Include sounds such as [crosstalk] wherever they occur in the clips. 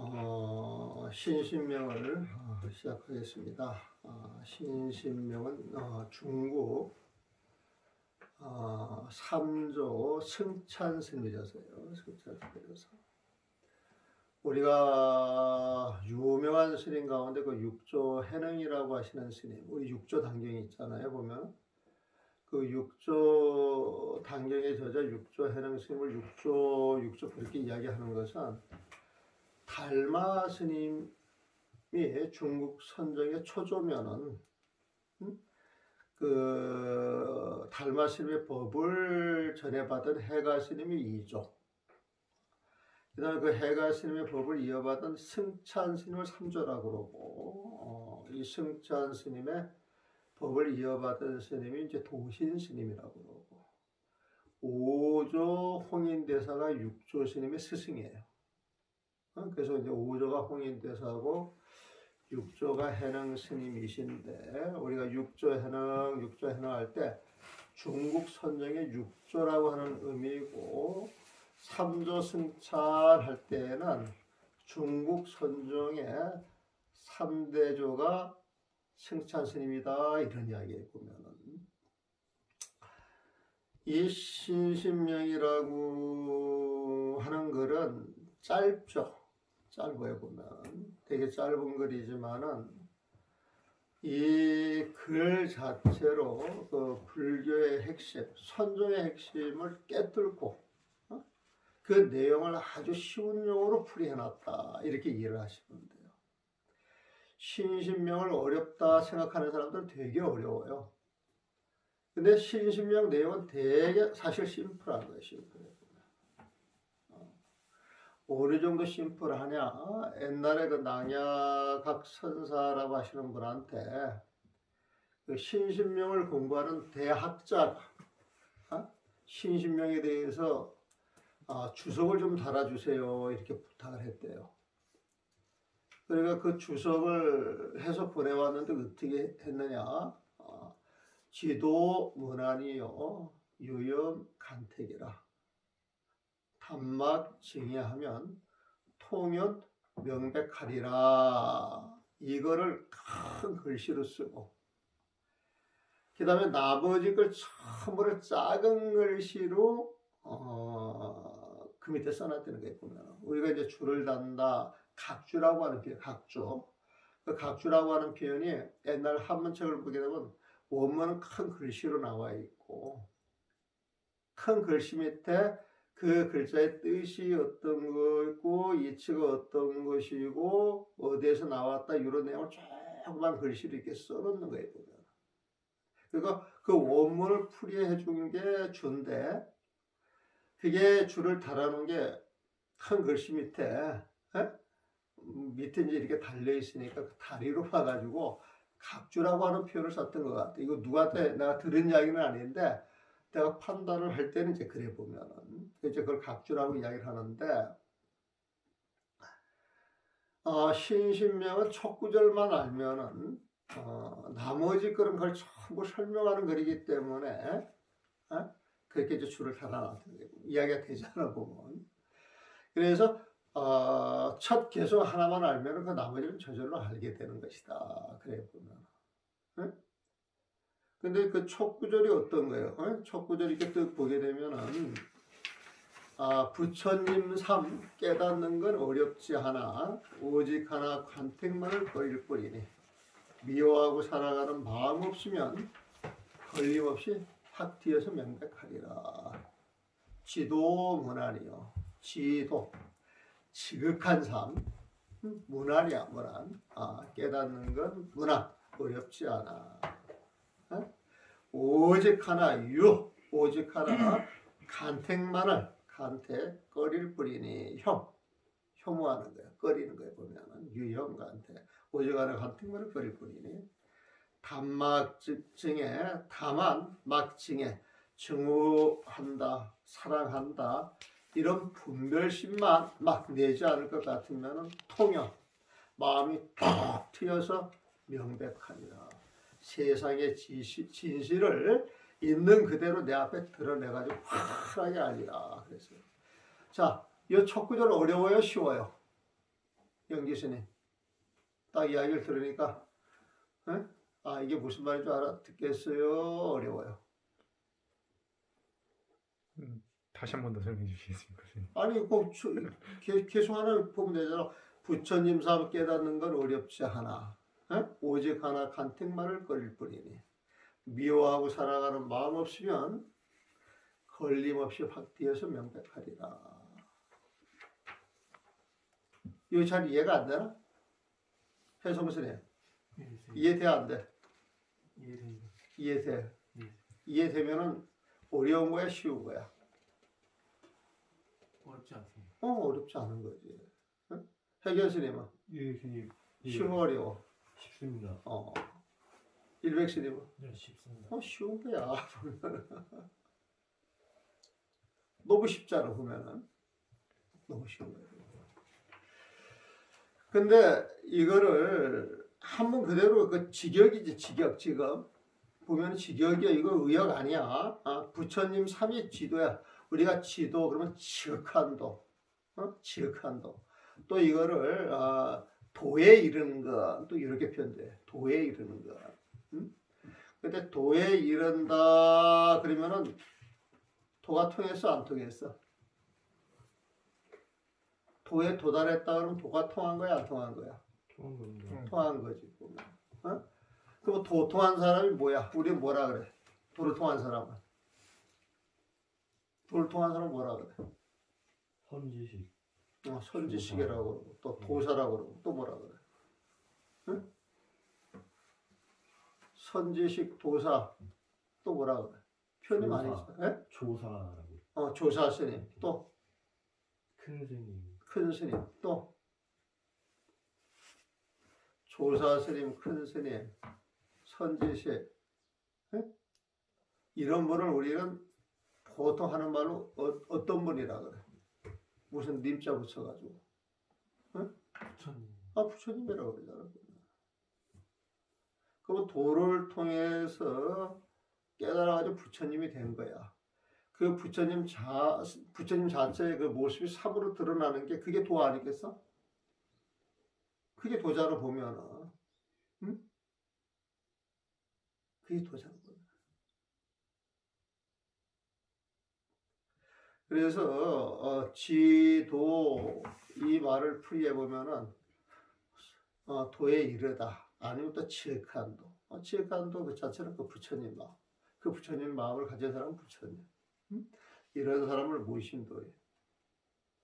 어, 신신명을 어, 시작하겠습니다. 어, 신신명은 어, 중국 어, 3조 승찬스님이셨어요. 승찬스님이셔서 우리가 유명한 스님 가운데 그 육조 해능이라고 하시는 스님, 우리 육조 단경이 있잖아요. 보면 그 육조 단경의 저자 육조 해능 스님을 육조 육조 그렇게 이야기하는 것은 달마 스님이 중국 선정의 초조면은 음? 그 달마 스님의 법을 전해받은 해가 스님이 2조 그 다음에 그 해가 스님의 법을 이어받은 승찬 스님을 3조라고 그러고 어, 이 승찬 스님의 법을 이어받은 스님이 이제 도신 스님이라고 그러고 5조 홍인대사가 6조 스님의 스승이에요. 어? 그래서 이제 5조가 홍인대사고 6조가 해능 스님이신데 우리가 6조 해능, 6조 해능 할 때 중국 선정의 6조라고 하는 의미고 3조 승찰 할 때는 중국 선정의 3대조가 승찬 스님이다 이런 이야기에 보면은 이 신신명이라고 하는 글은 짧죠. 짧아요 보면 되게 짧은 글이지만은 이 글 자체로 그 불교의 핵심, 선종의 핵심을 깨뚫고 어? 그 내용을 아주 쉬운 용어로 풀이해놨다 이렇게 이해를 하시면 돼요. 신신명을 어렵다 생각하는 사람들은 되게 어려워요. 근데 신신명 내용은 되게 사실 심플한 거예요. 심플해요. 어느 정도 심플하냐? 옛날에 그 낭야각 선사라고 하시는 분한테 그 신신명을 공부하는 대학자가 어? 신신명에 대해서 아, 주석을 좀 달아주세요 이렇게 부탁을 했대요. 그러니까 그 주석을 해서 보내왔는데 어떻게 했느냐? 아, 지도 문안이요 유염 간택이라. 단막 증의하면 통연 명백하리라. 이거를 큰 글씨로 쓰고 그 다음에 나머지 걸 전부를 작은 글씨로 어, 그 밑에 써놨다는 게 보면 우리가 이제 줄을 단다 각주라고 하는 표현 각주 그 각주라고 하는 표현이 옛날 한문책을 보게 되면 원문은 큰 글씨로 나와 있고 큰 글씨 밑에 그 글자의 뜻이 어떤 거고 이치가 어떤 것이고 어디에서 나왔다 이런 내용을 조그만 글씨로 이렇게 써놓는 거예요. 그러니까 그 원문을 풀이해 준게 준데 그게 줄을 달아놓은 게 큰 글씨 밑에 에? 밑에 이제 이렇게 달려 있으니까 그 다리로 봐가지고 각주라고 하는 표현을 썼던 것 같아. 이거 누구한테 내가 들은 이야기는 아닌데 내가 판단을 할 때는 이제 그래 보면은 이제 그걸 각주라고 이야기를 하는데 어, 신신명은 첫 구절만 알면은 어, 나머지 그런 걸 전부 설명하는 글이기 때문에 어? 그렇게 이제 줄을 달아놨던 이야기가 되잖아 보면 그래서 어, 첫 개수 하나만 알면은 그 나머지는 저절로 알게 되는 것이다 그래 보면 응? 근데 그 첫 구절이 어떤 거예요? 어? 첫 구절 이렇게 딱 보게 되면은 아, 부처님 삶 깨닫는 건 어렵지 않아 오직 하나 관택만을 거릴 뿐이니 미워하고 살아가는 마음 없으면 걸림없이 확 튀어서 명백하리라. 지도 문안이요. 지도 지극한 삶 문안이야 문안. 아, 깨닫는 건 문안 어렵지 않아. 어? 오직 하나 유 오직 하나 간택만을 간택 꺼릴 뿐이니 혐. 혐오하는 거야 꺼리는 거야 보면은. 유혐 간택. 오직 하나 간택만을 꺼릴 뿐이니 단막증에 다만 막증에 증오한다 사랑한다 이런 분별심만 막 내지 않을 것 같으면 통영 마음이 톡 트여서 명백하니라 세상의 지시, 진실을 있는 그대로 내 앞에 드러내가지고 환하게 알리라. 그랬어요. 자, 이첫 구절 어려워요? 쉬워요? 영기 스님. 딱 이야기를 들으니까, 에? 아, 이게 무슨 말인 줄 알아? 듣겠어요? 어려워요. 다시 한 번 더 설명해 주시겠습니까? 아니, 계- 계속 하나 보면 되잖아. 부처님 삶 깨닫는 건 어렵지 않아. 에? 오직 하나 간택만을 걸릴 뿐이니. 미워하고 살아가는 마음 없으면 걸림없이 확 뛰어서 명백하리라. 이거 잘 이해가 안 되나? 해성 스님 예, 선생님. 이해돼 안 돼? 이해돼. 네. 이해되면은 어려운 거야 쉬운 거야? 어렵지 않습니다. 어 어렵지 않은 거지. 응? 해결 스님은 예, 선생님. 예, 쉬워 어려워. 쉽습니다. 어. 일백 스님은 네, 쉽습니다. 어 쉬운 거야. [laughs] 너무 쉽잖아 보면은 너무 쉬운 거야. 근데 이거를 한번 그대로 그 직역이지 직역 지금 보면 직역이야 이거 의역 아니야. 아, 부처님 삼위 지도야. 우리가 지도 그러면 지극한도, 어? 지극한도. 또 이거를 아, 도에 이르는 것 또 이렇게 표현돼. 도에 이르는 것. 음? 근데 도에 이른다 그러면은 도가 통했어 안 통했어? 도에 도달했다 그러면 도가 통한 거야 안 통한 거야? 통한 겁니다. 통한 거지 보면. 어? 그럼 도 통한 사람이 뭐야? 우리 뭐라 그래? 도를 통한 사람은 도를 통한 사람 은 뭐라 그래? 선지식. 어, 선지식이라고 그러고 또 도사라고 그러고 또 뭐라 그래? 응? 선지식 도사 또 뭐라 그래? 표현이 많이 있어. 조사. 예? 조사라고. 어, 조사 스님 또 큰 스님. 큰 스님 또 조사 스님 큰 스님 선지식 예? 이런 분을 우리는 보통 하는 말로 어, 떤 분이라 그래? 무슨 님자 붙여가지고 부처님. 아 부처님이라고 그러잖아. 그럼 도를 통해서 깨달아가지고 부처님이 된 거야. 그 부처님 자 부처님 자체의 그 모습이 사부로 드러나는 게 그게 도 아니겠어? 그게 도자로 보면은, 응? 그게 도자로 보면. 그래서 어, 지도 이 말을 풀이해 보면은 어, 도에 이르다. 아니면 또 지극한도. 어, 지극한도 그 자체는 그 부처님 마음. 그 부처님 마음을 가진 사람은 부처님. 응? 이런 사람을 무심도에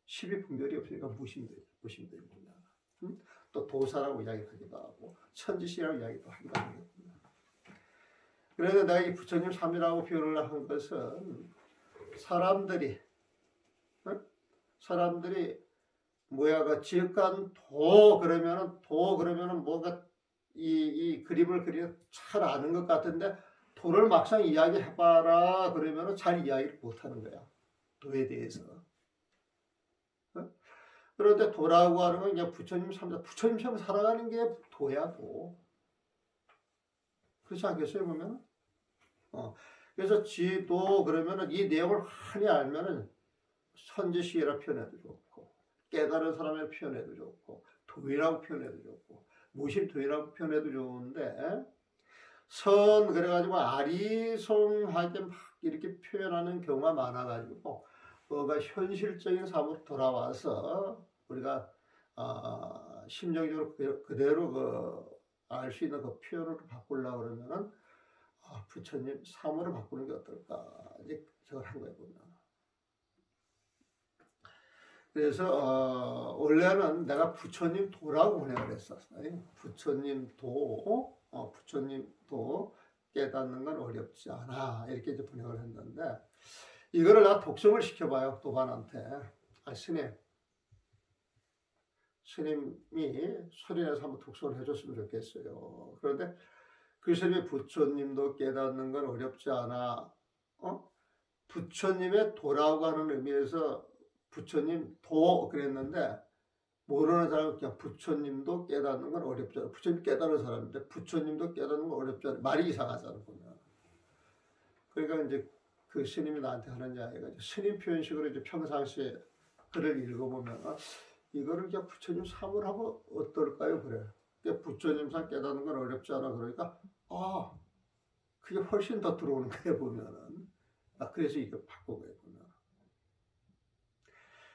십이 분별이 없으니까 무심도에 무심도입니다. 응? 또 도사라고 이야기하기도 하고 천지시라고 이야기도 합니다. 그래서 내가 이 부처님 삼이라고 표현을 한 것은 사람들이 응? 사람들이 뭐야 그 지역간 도 그러면은 도 그러면은 뭔가 이, 이 그림을 그리 잘 아는 것 같은데 도를 막상 이야기해봐라 그러면은 잘 이야기를 못하는 거야. 도에 대해서. 어? 그런데 도라고 하는 건 그냥 부처님 삼자 부처님처럼 살아가는 게 도야 도. 그렇지 않겠어요 보면 어. 그래서 지도 그러면은 이 내용을 많이 알면은 선지시라 표현해도 좋고 깨달은 사람의 표현해도 좋고 도이라고 표현해도 좋고 무심도이라고 표현해도 좋은데 선 그래가지고 아리송하게 막 이렇게 표현하는 경우가 많아가지고 뭐가 현실적인 삶으로 돌아와서 우리가 아, 심정적으로 그- 그대로 그 알 수 있는 그 표현을 바꾸려고 그러면은 아, 부처님 삶으로 바꾸는 게 어떨까 이제 저걸 한 거예요 보면. 그래서 어, 원래는 내가 부처님 도라고 번역을 했었어요. 부처님 도, 어, 부처님 도 깨닫는 건 어렵지 않아 이렇게 이제 번역을 했는데 이거를 나 독성을 시켜봐요 도반한테. 아 스님, 스님이 소리내서 한번 독성을 해줬으면 좋겠어요. 그런데 그 스님이 부처님도 깨닫는 건 어렵지 않아. 어? 부처님의 하는 의미에서 부처님 도 그랬는데 모르는 사람은 그냥 부처님도 깨닫는 건 않아. 부처님 깨달은 사람인데 부처님도 깨닫는 건 않아. 말이 이상하잖아 보면. 그러니까 이제 그 스님이 나한테 하는 이야기가 스님 표현식으로 이제 평상시에 글을 읽어보면 어, 이거를 그냥 부처님 하면 어떨까요? 그래. 그러니까 부처님 삼 깨닫는 건 어렵지 않아. 그러니까 아 그게 훨씬 더 들어오는 거예요 보면은. 아 그래서 이거 바꾼 거예요.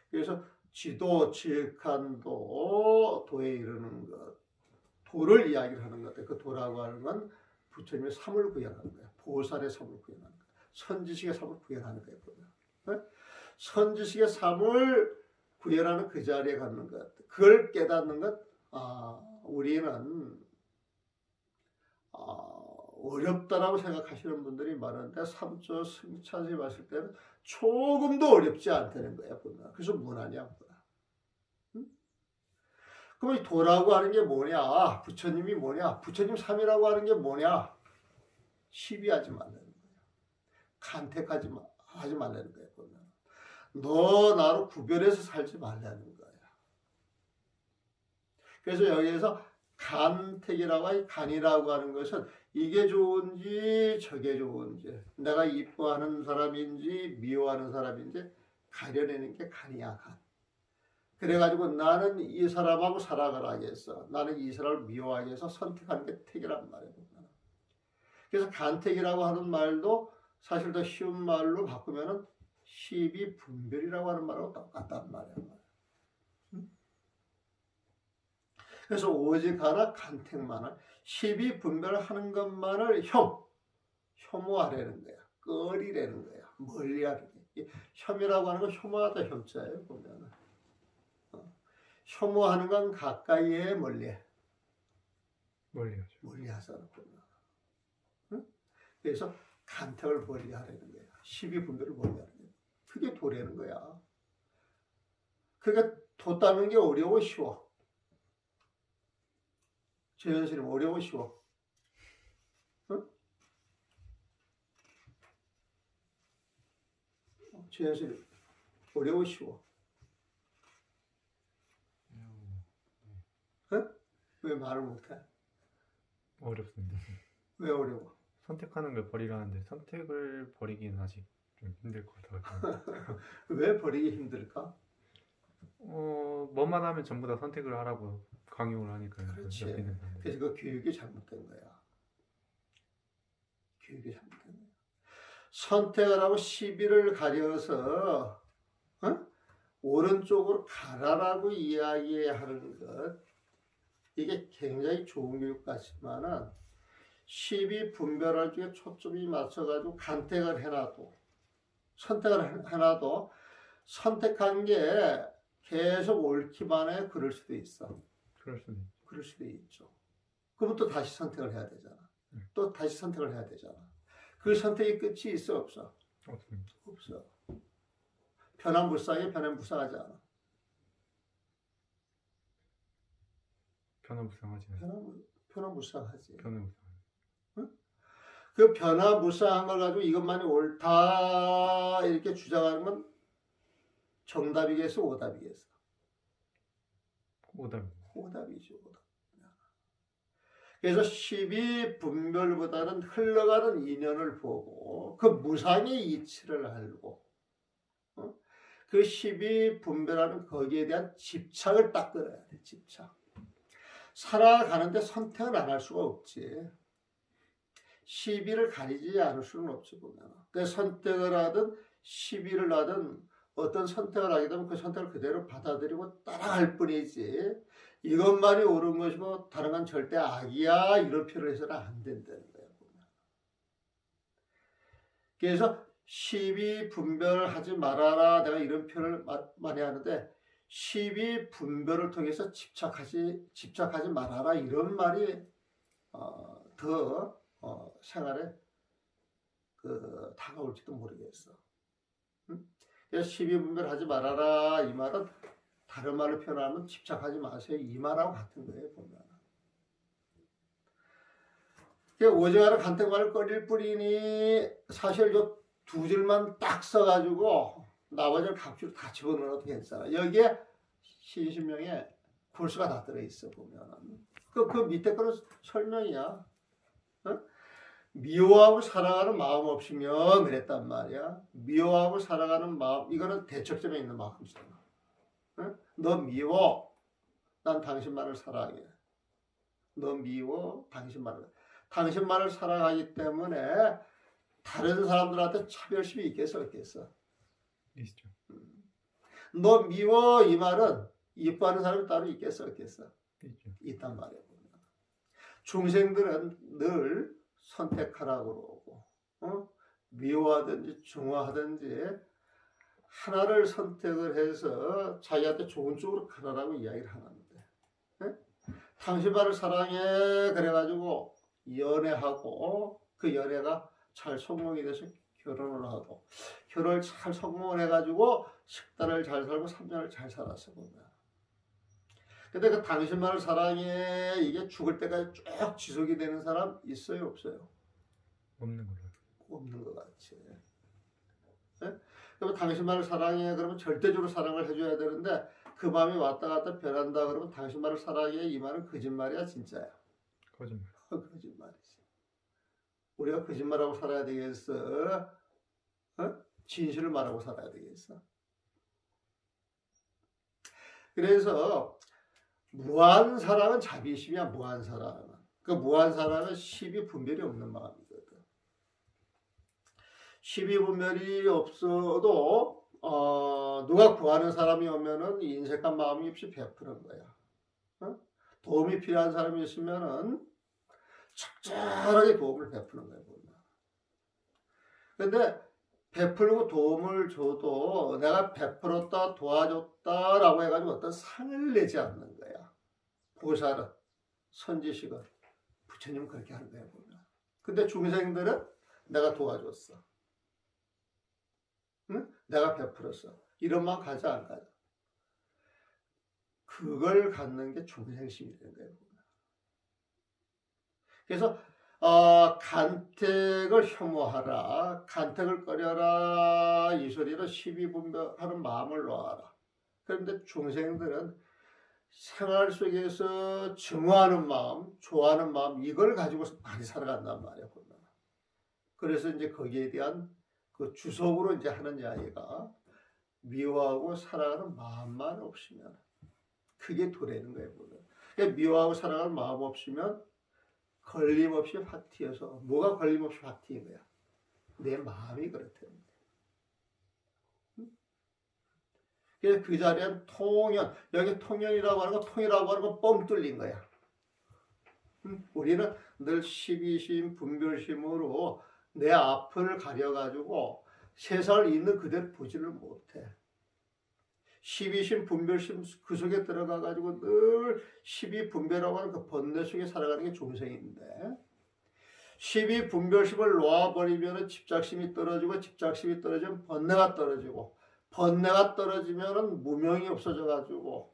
그래서 지도 질칸도 도에 이르는 것, 도를 이야기를 하는 것. 그 도라고 하는 건 부처님의 삼을 구현하는 거예요. 보살의 삼을 구현하는 거예요. 선지식의 삼을 구현하는 거예요 보면. 네? 선지식의 삼을 구현하는 그 자리에 갖는 것, 그걸 깨닫는 것, 아, 우리는 아, 어렵다라고 생각하시는 분들이 많은데 삼조 승차지 봤을 때는 조금도 어렵지 않다는 거야 보면. 그래서 무난이야 뭐야. 응? 그럼 이 도라고 하는 게 뭐냐? 부처님이 뭐냐? 부처님 삼이라고 하는 게 뭐냐? 시비하지 말라는 거야. 간택하지 마, 하지 말라는 거야 보면. 너 나로 구별해서 살지 말라는 거야. 그래서 여기에서 간택이라고 하니 간이라고 하는 것은 이게 좋은지 저게 좋은지 내가 이뻐하는 사람인지 미워하는 사람인지 가려내는 게 간이야 간. 그래가지고 나는 이 사람하고 살아가라겠어. 나는 이 사람을 미워하겠어. 선택하는 게 택이란 말이에요. 그래서 간택이라고 하는 말도 사실 더 쉬운 말로 바꾸면은 시비 분별이라고 하는 말하고 똑같단 말이야. 그래서 오직 하나 간택만을 시비 분별하는 것만을 혐, 혐오하려는 거야. 꺼리려는 거야. 멀리하는 게. 혐이라고 하는 건 혐오하다 혐자예요. 보면은. 어. 혐오하는 건 가까이에 멀리해. 멀리하죠. 멀리하잖아. 보면. 응? 그래서 간택을 멀리하려는 거야. 시비 분별을 멀리하는 거야. 그게 도라는 거야. 그러니까 도 따는 게 어려워 쉬워. 재현스님 어려워 쉬워. 응? 재현스님 어려워 쉬워. 왜 말을 못해? 어렵습니다. 왜 어려워? 선택하는 걸 버리라는데 선택을 버리기는 아직 좀 힘들 것 같아요. [laughs] 왜 버리기 힘들까? 어, 뭐만 하면 전부 다 선택을 하라고 강요를 하니까요. 그렇지. 그래서 그 교육이 잘못된 거야. 교육이 잘못된 거야. 선택을 하고 시비를 가려서 어? 오른쪽으로 가라라고 이야기하는 것 이게 굉장히 좋은 교육 같지만은 시비 분별할 쪽에 초점이 맞춰가지고 간택을 해놔도 선택을 해놔도 선택한 게 계속 옳기만 해 그럴 수도 있어. 그럴 수도 있죠. 그럴 수도 있죠. 그럼 또 다시 선택을 해야 되잖아. 음. 또 다시 선택을 해야 되잖아. 그 선택의 끝이 있어 없어? 없습니다. 없어. 변화무쌍해 변화무쌍하지 않아. 변화무쌍하지 않아요. 변화무, 변화무쌍하지. 변화무쌍. 그 변화무쌍한 걸 가지고 이것만이 옳다 이렇게 주장하는 건 정답이겠어 오답이겠어? 오답. 오답이죠. 오답. 그래서 시비 분별보다는 흘러가는 인연을 보고 그 무상의 이치를 알고 어? 그 시비 분별하는 거기에 대한 집착을 딱 끊어야 돼. 집착. 살아가는데 선택은 안할 수가 없지. 시비를 가리지 않을 수는 없지 보면. 그 선택을 하든 시비를 하든 어떤 선택을 하게 되면 그 선택을 그대로 받아들이고 따라갈 뿐이지 이것만이 옳은 것이고 다른 건 절대 악이야 이런 표현을 해서는 안 된다는 거예요. 그래서 시비 분별하지 말아라 내가 이런 표현을 마- 많이 하는데 시비 분별을 통해서 집착하지 집착하지 말아라 이런 말이 어, 더 어, 생활에 그 다가올지도 모르겠어. 응? 시비 분별하지 말아라 이 말은 다른 말로 표현하면 집착하지 마세요 이 말하고 같은 거예요 보면. 오징어를 간택말을 꺼릴 뿐이니 사실 저두 줄만 딱 써가지고 나머지를 각줄 다 집어넣어도 괜찮아. 여기에 신신명에 골수가 다 들어있어 보면은 그, 그 밑에 거는 설명이야. 어? 미워하고 살아가는 마음 없으면 그랬단 말이야. 미워하고 살아가는 마음 이거는 대척점에 있는 마음이잖아. 어? 너 미워. 난 당신만을 사랑해. 너 미워. 당신만을. 당신만을 사랑하기 때문에 다른 사람들한테 차별심이 있겠어 없겠어? 있죠. 너 미워 이 말은 이뻐하는 사람이 따로 있겠어 없겠어? 있죠. 있단. 보면. 중생들은 늘 선택하라고 그러고 어? 미워하든지 중화하든지 하나를 선택을 해서 자기한테 좋은 쪽으로 가라라고 이야기를 하는데 예? 당신만을 사랑해 그래가지고 연애하고 그 연애가 잘 성공이 돼서 결혼을 하고 결혼을 잘 성공을 해가지고 식단을 잘 살고 3년을 잘 살았어 보면 근데 그 당신만을 사랑해 이게 죽을 때까지 쭉 지속이 되는 사람 있어요 없어요? 없는 걸로. 없는 것 같지. 예? 그러면 당신만을 사랑해 그러면 절대적으로 사랑을 해줘야 되는데 그 마음이 왔다 갔다 변한다 그러면 당신만을 사랑해 이 말은 거짓말이야 진짜야. 거짓말. [laughs] 거짓말이지. 우리가 거짓말하고 살아야 되겠어? 어? 진실을 말하고 살아야 되겠어? 그래서 무한 사랑은 자비심이야 무한 사랑은. 그 무한 사랑은 시비 분별이 없는 마음이거 든. 시비 분별이 없어도 어, 누가 구하는 사람이 오면은 인색한 마음이 없이 베푸는 거야. 어? 도움이 필요한 사람이 있으면은 적절하게 도움을 베푸는 거예요. 보면. 근데 베풀고 도움을 줘도 내가 베풀었다 도와줬다라고 해가지고 어떤 상을 내지 않는 거야. 보살은 선지식은 부처님 그렇게 하는. 보면. 근데 중생들은 내가 도와줬어. 응? 내가 베풀었어. 이런 마음 가져 안 가져? 그걸 갖는 게 중생심이 되는. 그래서 어, 간택을 혐오하라, 간택을 꺼려라 이 소리로 시비분별하는 마음을 놓아라. 그런데 중생들은 생활 속에서 증오하는 마음, 좋아하는 마음 이걸 가지고 많이 살아간단 보면. 그래서 이제 거기에 대한 그 주석으로 이제 하는 이야기가 미워하고 사랑하는 마음만 없으면 그게 도래는 거예요. 그러니까 미워하고 사랑하는 마음 없으면 걸림없이 확 튀어서 뭐가 걸림없이 확 튀는 거야? 내 마음이 그렇다는 거야. 응? 그래서 그 자리엔 통연 여기 통연이라고 하는 거 통이라고 하는 거 뻥 뚫린 거야. 응? 우리는 늘 시비심 분별심으로 내 앞을 가려가지고 세상을 있는 그대로 보지를 못해. 시비심 분별심 그 속에 들어가 가지고 늘 시비 분별하고 하는 그 번뇌 속에 살아가는 게 중생인데 시비 분별심을 놓아버리면 집착심이 떨어지고 집착심이 떨어지면 번뇌가 떨어지고 번뇌가 떨어지면 무명이 없어져 가지고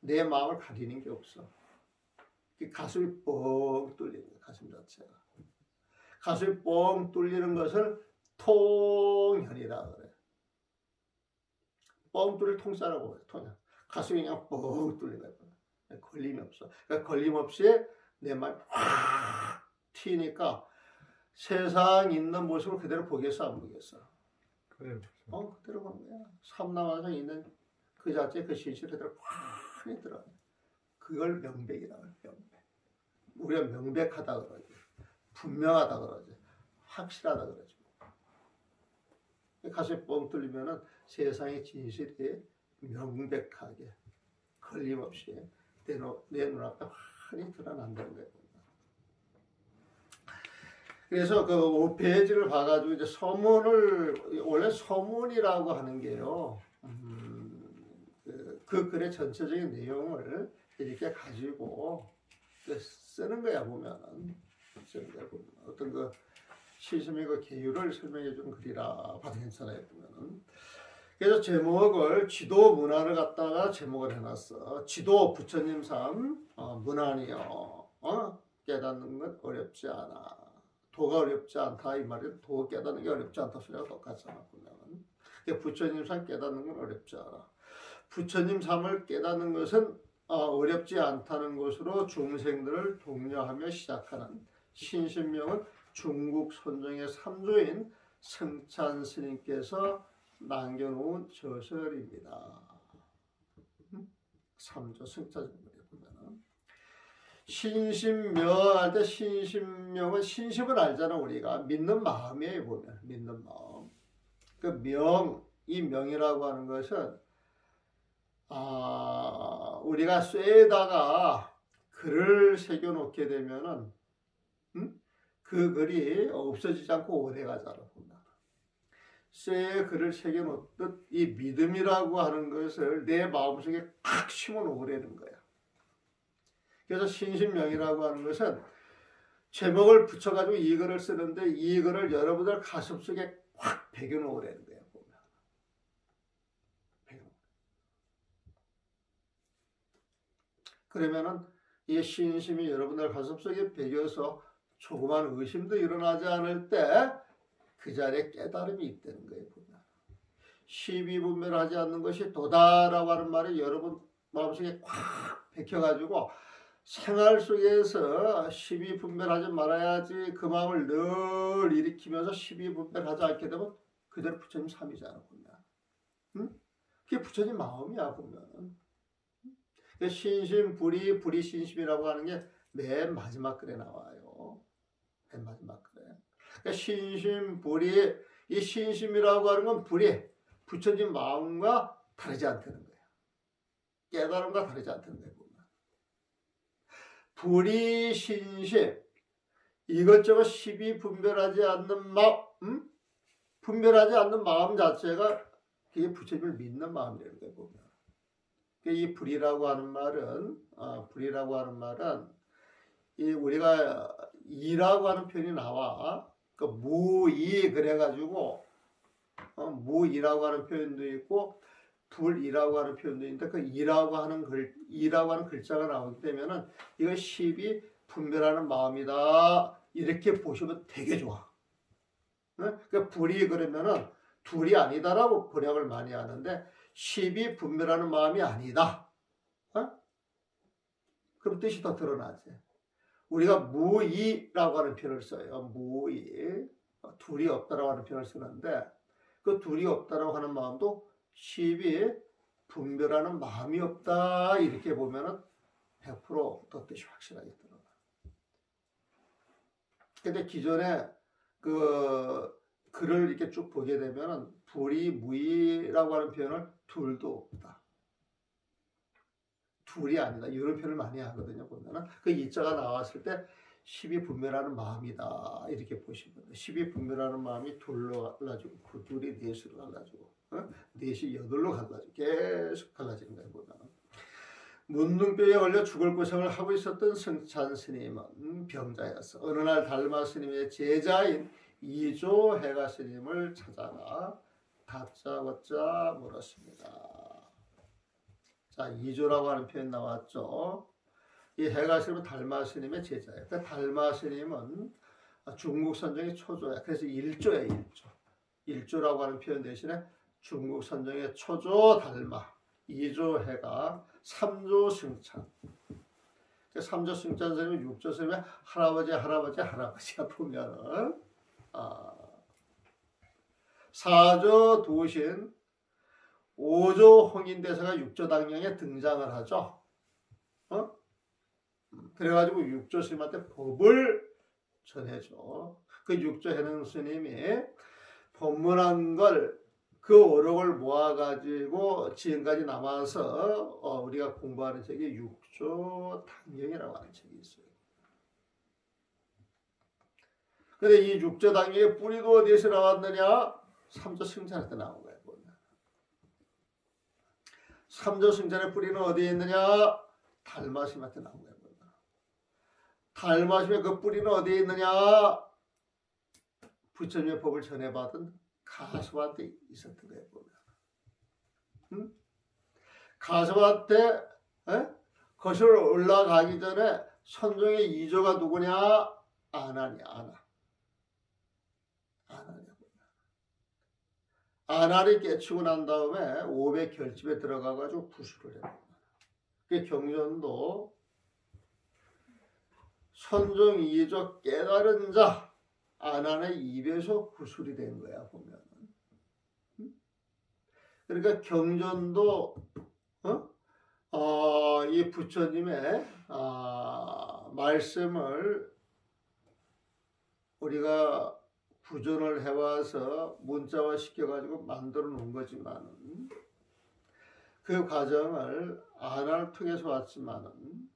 내 마음을 가리는 게 없어 그 가슴이 뻥 뚫리는 가슴 자체가 가슴이 뻥 뚫리는 것을 통현이라 그래 뻥 뚫릴 통짜라고 그래, 통짜. 가슴이 그냥 뻥 뚫린 거야. 걸림이 없어. 그러니까 걸림 없이 내말확 튀니까 세상 있는 모습을 그대로 보겠어, 안 보겠어? 그대로. 어, 그대로 보는 거야. 삼남한상 있는 그 자체 그 실실 그대로 확 들어. 그걸 명백이라 그래, 명백. 우리가 명백하다 그러지. 분명하다 그러지. 확실하다 그러지. 가슴이 뻥 뚫리면은 세상의 진실이 명백하게 걸림없이 내, 눈- 내 눈앞에 환히 드러난다는 거예요. 그래서 그 5페이지를 봐가지고 이제 서문을 원래 서문이라고 하는 게요. 음, 그, 그 글의 전체적인 내용을 이렇게 가지고 그 쓰는 거야 보면은 거야 보면 어떤 그 시스템의 그 계율을 설명해 준 글이라 봐도 괜찮아요 보면은. 그래서 제목을 지도 문안을 갖다가 제목을 해놨어. 지도 부처님 삶 어, 문안이요. 어? 깨닫는 건 어렵지 않아. 도가 어렵지 않다. 이 말이 도 깨닫는 게 어렵지 않다 소리가 똑같잖아 보면은. 그러니까 부처님 삶 깨닫는 건 어렵지 않아. 부처님 삶을 깨닫는 것은 어, 어렵지 않다는 것으로 중생들을 독려하며 시작하는 신신명은 중국 선정의 삼조인 성찬 스님께서 남겨놓은 저설입니다. 음? 삼조 승자전문에 보면은 신심명할 때 신심명은 신심을 알잖아 우리가 믿는 마음이에요 보면 믿는 마음. 그 명, 이 명이라고 하는 것은 아 우리가 쇠에다가 글을 새겨 놓게 되면은 음? 그 글이 없어지지 않고 오래 가잖아 보면. 쇠에 글을 새겨 놓듯 이 믿음이라고 하는 것을 내 마음속에 팍 심어 놓으라는 거야. 그래서 신신명이라고 하는 것은 제목을 붙여가지고 이 글을 쓰는데 이 글을 여러분들 가슴 속에 확 배겨 놓으라는 거야. 보면. 그러면은 이 신심이 여러분들 가슴 속에 배겨서 조그만 의심도 일어나지 않을 때 그 자리에 깨달음이 있다는 거예요. 시비분별하지 않는 것이 도다라고 하는 말이 여러분 마음속에 꽉 박혀가지고 생활 속에서 시비 분별하지 말아야지 그 마음을 늘 일으키면서 시비 분별하지 않게 되면 그대로 부처님 삶이잖아 보면. 응? 그게 부처님 마음이야 보면. 신심 불이 불이 신심이라고 하는 게 맨 마지막 글에 나와요. 맨 마지막 글에. 그러니까 신심 불이 이 신심이라고 하는 건 불이 부처님 마음과 다르지 않다는 거예요. 깨달음과 다르지 않다는 거예요. 불이 신심 이것저것 시비 분별하지 않는 마음, 음? 분별하지 않는 마음 자체가 그게 부처님을 믿는 마음이라는 거예요. 보면. 이 불이라고 하는 말은 아, 불이라고 하는 말은 이 우리가 이라고 하는 표현이 나와 그 무이 그래가지고 어, 무이라고 하는 표현도 있고 불이라고 하는 표현도 있는데 그 이라고 하는 글 이라고 하는 글자가 나오게 되면은 이거 십이 분별하는 마음이다 이렇게 보시면 되게 좋아. 네? 그 불이 그러면은 둘이 아니다라고 번역을 많이 하는데 십이 분별하는 마음이 아니다. 어? 그럼 뜻이 더 드러나지. 우리가 무이라고 하는 표현을 써요. 무이. 둘이 없다라고 하는 표현을 쓰는데 그 둘이 없다라고 하는 마음도 십이 분별하는 마음이 없다 이렇게 보면은 100%더 뜻이 확실하게 드러나. 근데 기존에 그 글을 이렇게 쭉 보게 되면은 불이 무이라고 하는 표현을 둘도 없다. 둘이 아니다. 이런 표현을 많이 하거든요. 보면은 그 이자가 나왔을 때 십이 분별하는 마음이다. 이렇게 보시면. 십이 분별하는 마음이 둘로 갈라지고 그 둘이 넷으로 갈라지고 어? 넷이 여덟로 갈라지고 계속 갈라지는 거예요. 보면은. 문둥병에 걸려 죽을 고생을 하고 있었던 승찬 스님은 병자였어. 어느 날 달마 스님의 제자인 이조 해가 스님을 찾아가 다짜고짜 물었습니다. 자, 이조라고 하는 표현 나왔죠. 이 해가 스님은 달마 스님의 제자예요. 그 달마 스님은 중국 선정의 초조야. 그래서 일조야, 일조. 일조라고 하는 표현 대신에 중국 선정의 초조 달마, 이조 해가 삼조 승찬. 그 삼조 승찬 스님은 육조 스님의 할아버지, 할아버지, 할아버지가 보면은 아, 사조 도신 오조 홍인대사가 육조당령에 등장을 하죠. 어? 그래가지고 육조 스님한테 법을 전해줘. 그 육조 해능 스님이 법문한 걸 그 오록을 모아가지고 지금까지 남아서 어, 우리가 공부하는 책이 육조 당령이라고 하는 책이 있어요. 근데 이 육조 당령의 뿌리도 어디에서 나왔느냐? 삼조 승찬한테 나온 거예요. 삼조 승찬의 뿌리는 어디에 있느냐? 달마심한테 나온. 보면. 달마심의 그 뿌리는 어디에 있느냐? 부처님의 법을 전해받은 가수한테 있었던 거예요. 보면. 응? 가수한테 에? 거실 올라가기 전에 선종의 이조가 누구냐? 아나니 아나. 아나니. 아나를 깨치고 난 다음에 500 결집에 들어가가지고 구술을 해요. 그 경전도 선종 이조 깨달은 자 아난의 입에서 구술이 된 거야 보면. 그러니까 경전도 어? 어 이 부처님의 아, 말씀을 우리가 구전을 해와서 문자화 시켜가지고 만들어 놓은 거지만은 그 과정을 안을 통해서 왔지만은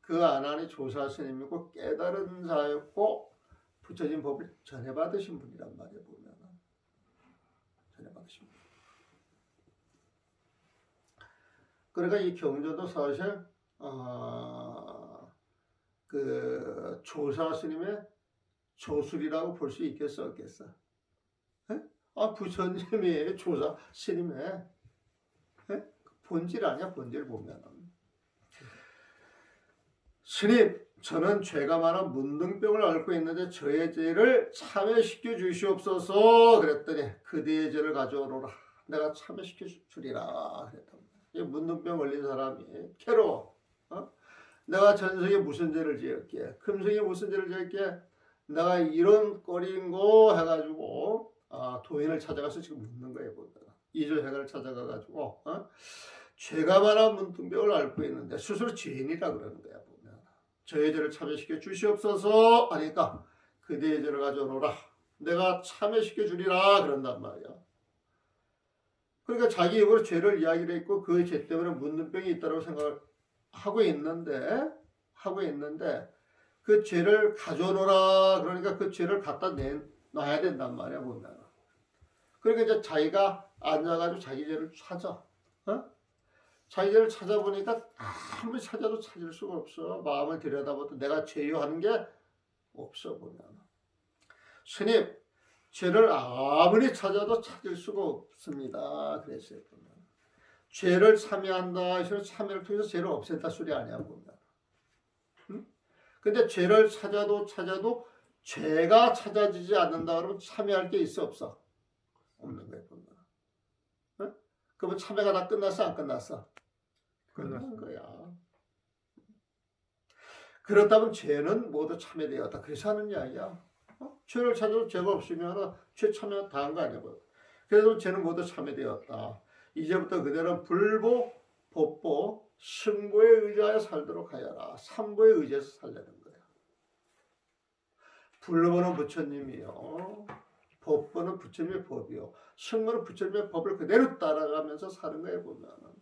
그 안안이 조사 스님이고 깨달은 자였고 부처님 법을 전해받으신 분이란 말이에요 보면 전해받으신 분. 그러니까 이 경전도 사실 어, 그 조사 스님의 조술이라고 볼 수 있겠어 없겠어? 에? 아 부처님이 조사 스님의 에? 본질 아니야 본질 보면은 스님 저는 죄가 많아 문둥병을 앓고 있는데 저의 죄를 참여시켜 주시옵소서 그랬더니 그대의 죄를 가져오라 내가 참여시켜 주리라 그랬단 말이야 이 문둥병 걸린 사람이 괴로워 어? 내가 전생에 무슨 죄를 지었기에 금생에 무슨 죄를 지었기에 내가 이런 꼴인 거 해가지고 아, 도인을 찾아가서 지금 묻는 거예요 보다가 이조회가를 찾아가가지고 어? 죄가 많아 문둥병을 앓고 있는데 스스로 죄인이라 그러는 거야 보면. 저의 죄를 참여시켜 주시옵소서. 하니까 그대의 죄를 가져오라. 내가 참여시켜 주리라 그런단 말이야. 그러니까 자기 입으로 죄를 이야기를 했고 그 죄 때문에 문둥병이 있다고 생각을 하고 있는데 하고 있는데 그 죄를 가져오라. 그러니까 그 죄를 갖다 내놔야 된단 말이야 보면 그러니까 이제 자기가 앉아가지고 자기 죄를 찾아. 어? 자기 죄를 찾아보니까 아무리 찾아도 찾을 수가 없어. 마음을 들여다봐도 내가 죄요 하는 게 없어 보면 스님 죄를 아무리 찾아도 찾을 수가 없습니다. 그랬어요 보면 죄를 참여한다. 참여를 통해서 죄를 없앤다 소리 아니야 보면 근데 죄를 찾아도 찾아도 죄가 찾아지지 않는다 그러면 참여할 게 있어 없어? 없는 거야 보면. 어? 그러면 참여가 다 끝났어 안 끝났어? 끝난 거야. 그렇다면 죄는 모두 참여되었다. 그래서 하는 이야기야. 어? 죄를 찾아도 죄가 없으면 죄 참여 다 한 거 아니야. 뭐. 그래서 죄는 모두 참여되었다. 이제부터 그대는 불보, 법보, 승보에 의지하여 살도록 하여라. 삼보에 의지해서 살려는 거야. 불보는 부처님이요. 법보는 부처님의 법이요. 승보는 부처님의 법을 그대로 따라가면서 사는 거예요, 보면은.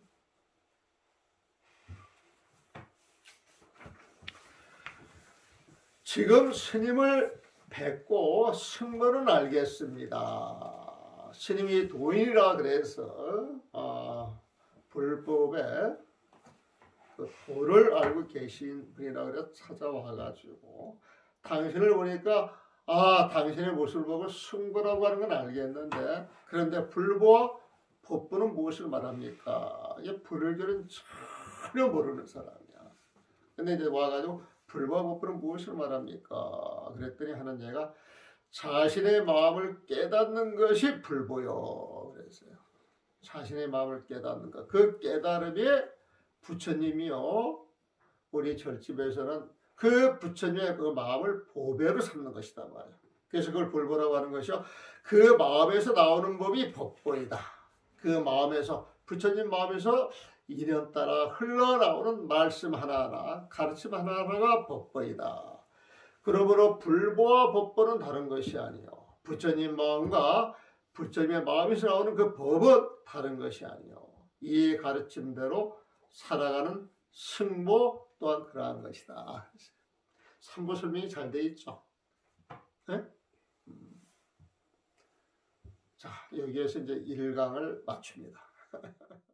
지금 스님을 뵙고 승보는 알겠습니다. 스님이 도인이라 그래서 아, 불법에 그 도를 알고 계신 분이라 그래 찾아와가지고 당신을 보니까 아 당신의 모습을 보고 승부라고 하는 건 알겠는데 그런데 불보와 법부는 무엇을 말합니까? 이게 불을교는 전혀 모르는 사람이야. 근데 이제 와가지고 불과 법부는 무엇을 말합니까? 그랬더니 하는 얘가 자신의 마음을 깨닫는 것이 불보요. 그랬어요. 자신의 마음을 깨닫는 것. 그 깨달음이 부처님이요. 우리 절집에서는 그 부처님의 그 마음을 보배로 삼는 것이다 말이야. 그래서 그걸 불보라고 하는 것이요. 그 마음에서 나오는 법이 법보이다. 그 마음에서 부처님 마음에서 이년 따라 흘러나오는 말씀 하나하나 가르침 하나하나가 법보이다. 그러므로 불보와 법보는 다른 것이 아니요. 부처님 마음과 부처님의 마음에서 나오는 그 법은 다른 것이 아니요. 이 가르침대로 살아가는 승보 또한 그러한 것이다. 삼보 설명이 잘돼 있죠. 네? 자, 여기에서 이제 1강을 마칩니다. [laughs]